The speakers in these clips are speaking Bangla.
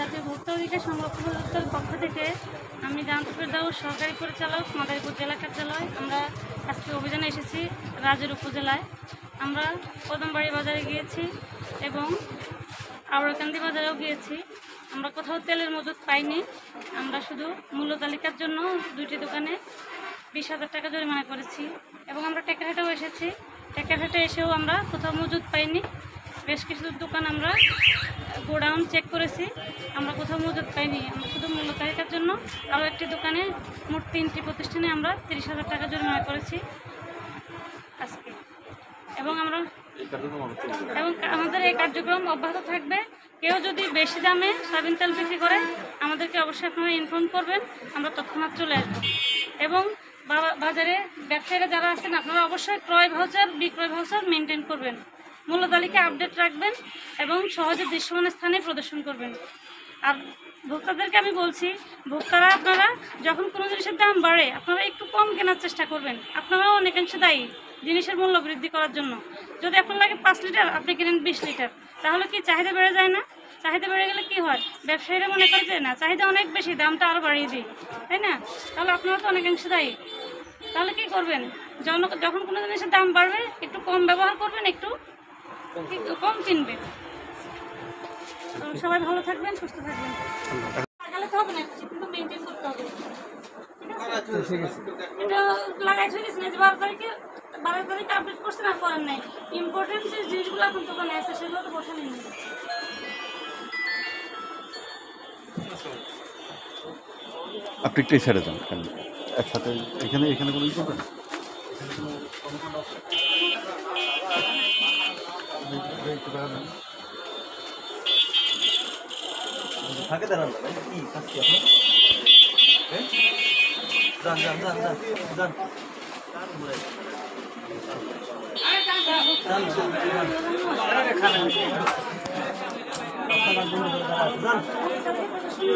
জাতীয় ভোক্তা অধিকার সংরক্ষণ অধিদপ্তরের পক্ষ থেকে আমি জানতুপুর দাউর সরকারি পরিচালক, মাদারীপুর জেলা কার্যালয়, আমরা আজকে অভিযানে এসেছি রাজের উপজেলায়। আমরা কদমবাড়ি বাজারে গিয়েছি এবং আওড়াকান্দি বাজারেও গিয়েছি। আমরা কোথাও তেলের মজুত পাইনি। আমরা শুধু মূল্য তালিকার জন্য দুইটি দোকানে বিশ হাজার টাকা জরিমানা করেছি এবং আমরা টেকারহাটেও এসেছি। টেকারহাটে এসেও আমরা কোথাও মজুত পাইনি। বেশ কিছু দোকান আমরা গোডাউন চেক করেছি। আমরা কোথাও মজুত পাইনি। আমরা শুধু মূল্য তালিকার জন্য আরও একটি দোকানে মোট তিনটি প্রতিষ্ঠানে আমরা তিরিশ হাজার টাকা জরিমানা করেছি আজকে। এবং আমরা এবং আমাদের এই কার্যক্রম অব্যাহত থাকবে। কেউ যদি বেশি দামে সয়াবিন তেল বিক্রি করে, আমাদেরকে অবশ্যই আপনারা ইনফর্ম করবেন। আমরা তৎক্ষণাৎ চলে আসব। এবং বাজারে ব্যবসায়ীরা যারা আছেন, আপনারা অবশ্যই ক্রয় ভাউচার বিক্রয় ভাউচার মেনটেন করবেন। মূল্য তালিকা আপডেট রাখবেন এবং সহজে দৃশ্যমান স্থানে প্রদর্শন করবেন। আর ভোক্তাদেরকে আমি বলছি, ভোক্তারা আপনারা যখন কোনো জিনিসের দাম বাড়ে, আপনারা একটু কম কেনার চেষ্টা করবেন। আপনারাও অনেকাংশে দায়ী জিনিসের মূল্য বৃদ্ধি করার জন্য। যদি আপনার লাগে পাঁচ লিটার, আপনি কিনেন বিশ লিটার। তাহলে কি চাহিদা বেড়ে যায় না? চাহিদা বেড়ে গেলে কি হয়? ব্যবসায়ীরা মনে করে না, চাহিদা অনেক বেশি, দামটা আরও বাড়িয়ে দিই। তাই না? তাহলে আপনারা তো অনেকাংশে দায়ী। তাহলে কি করবেন? যখন কোনো জিনিসের দাম বাড়বে, একটু কম ব্যবহার করবেন, একটু কম তো সবাই ভালো থাকবেন, সুস্থ থাকবেন। লাগালে তো হবে না মেনটেন করতে হবে। আপডেট নাই। ইম্পর্টেন্ট যে জিনিসগুলো আছে, সেগুলো তো নিন আপনি একসাথে, এখানে এখানে কোনো ই করবেন? থাকে দাঁড়ান না কি? কি আপনার? যান যান যান যান যান আমরা আসছি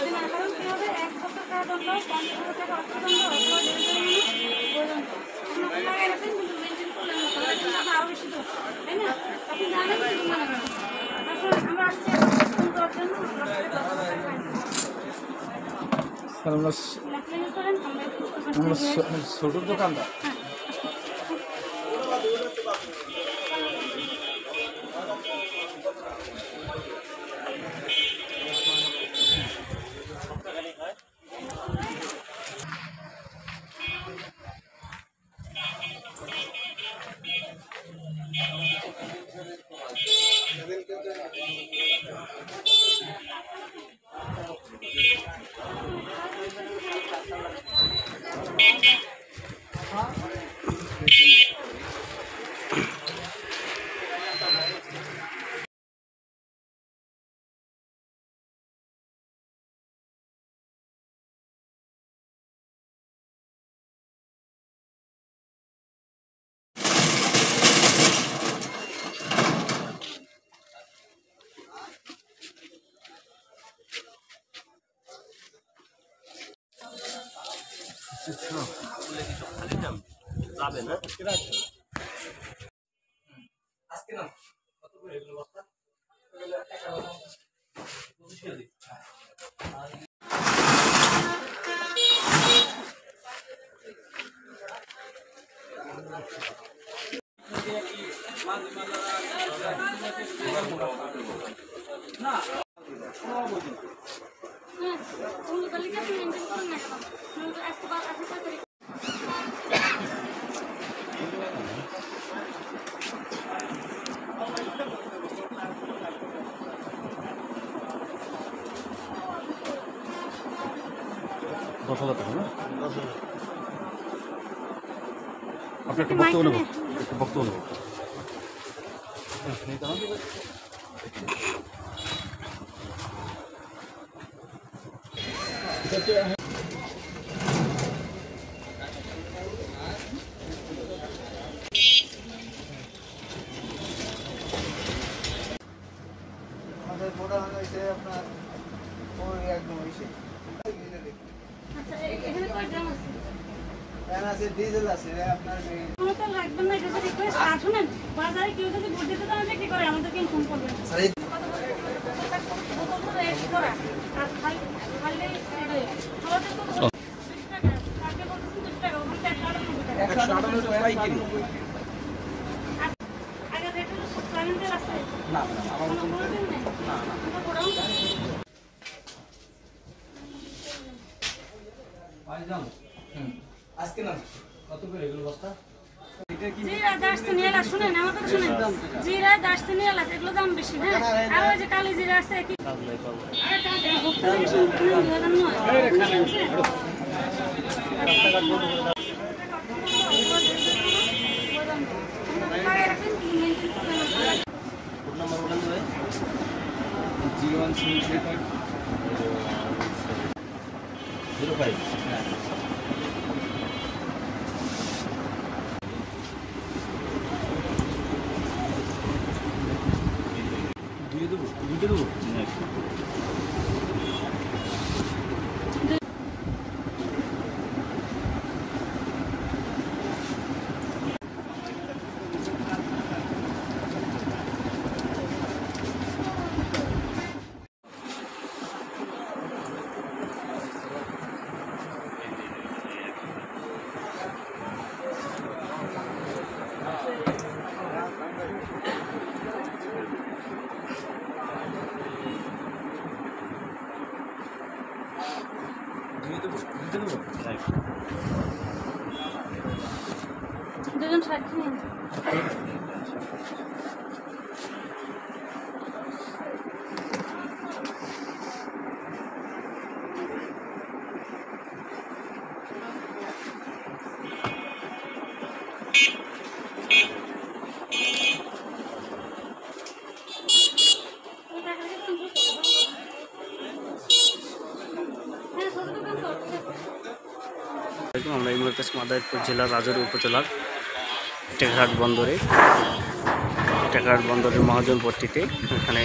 করার জন্য স্যার যাবে না। হ্যাঁ মূল্য তালিকা আপনি মেনটেন না কেন? আজকে আজকে দশ হাজার টাকা না আপনি একটা বক্তব্য নেব একটা বক্তব্য নেব হ্যাঁ, এই দাঁড়ান। আমাদের গোডাউন হয়েছে আপনার ওই একদম ইসে আচ্ছা এ- এখানে কয় গ্রাম আছে ফ্যান আছে ডিজেল আছে আপনার কোনো তো লাগবে না এটা রিকোয়েস্ট শুনেন বাজারে কেউ যদি ভোট দিতে চান বিক্রি করে আমাদেরকে ইনফর্ম করবেন না আমরা গোডাউন আজকে না কত করে এগুলো বস্তা জিরা দার্সে নিয়ে এলা শুনেন, আমার কথা শুনেন। জিরা দার্সে নিয়ে এগুলো দাম বেশি হ্যাঁ? আর যে কালি জিরা দুজন সাক্ষী নিন মাদারীপুর জেলার রাজৌরি উপজেলার টেকঘাট বন্দরে। টেকঘাট বন্দরের মহাজনপট্টিতে এখানে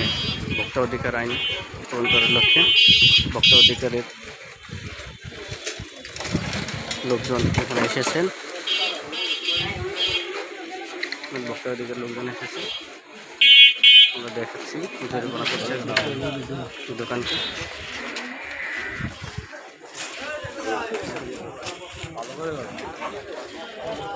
ভোক্তা অধিকার আইন পূরণ করার লক্ষ্যে ভোক্তা অধিকারের লোকজন এখানে এসেছেন। ভোক্তা অধিকার লোকজন এসেছে। আমরা দেখাচ্ছি দোকানকে Agora, agora.